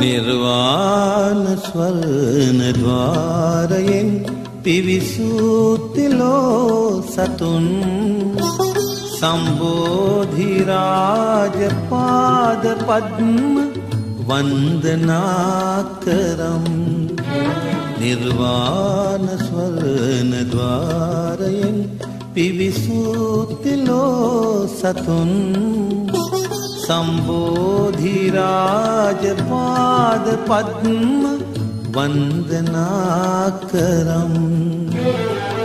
නිර්වාණ ස්වර්ණ ద్వාරයෙන් පිවිසූතිලෝ සතුන්. සම්බෝධි රාජ පාද පද්ම वन्दनाकरम्। निर्वाणस्वर्णद्वारयन् पिविसूतिलो सतुन्। सम्बोधिराजपादपद्म वन्दनाकरम्।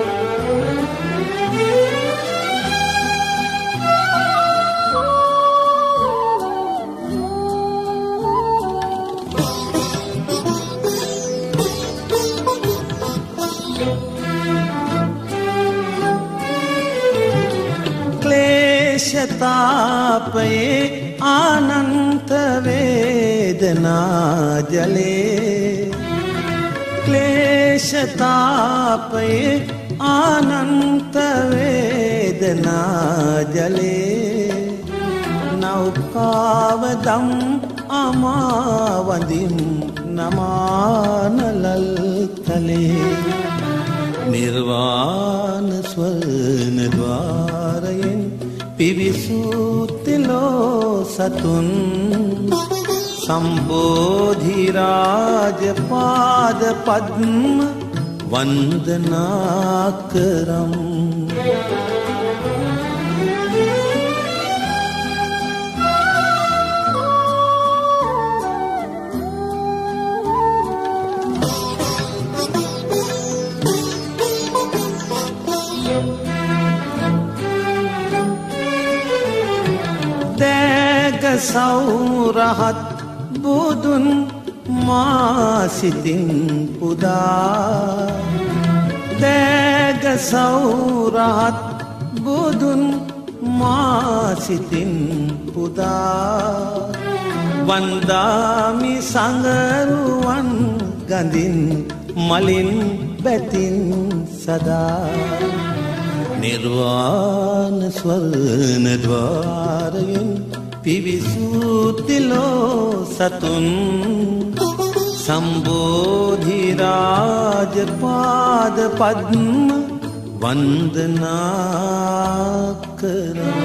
සතුන් සම්බෝධිරාජපාද පද්ම වන්දනා කරම් ක්ලේශතාපයේ ආනන්තවේදනා ජලේ ක්ලේශතාපයේ ආනන්තවේදනා ජලේ නෞකාවදම් අමාවදිම් නමානලල් තලේ නිර්වාණ ස්වර්ණ ద్వාරයෙන් පිවිසූතිලෝ සතුන් සම්බෝධිරාජපාද පද්ම වන්දනා කරම් දෑග සෞරහත් බුදුන් මාසිතින් පුදා. දෑග සෞරහත් බුදුන් මාසිතින් පුදා. වන්දාමි සඟරුවන් ගඳින් මලින් බැතින් සදා. නිර්වාණ ස්වර්ණ ద్వාරයෙන් පිවිසූතිලෝ සතුන්. සම්බෝධි රාජපාද පද්ම වන්දනා කරා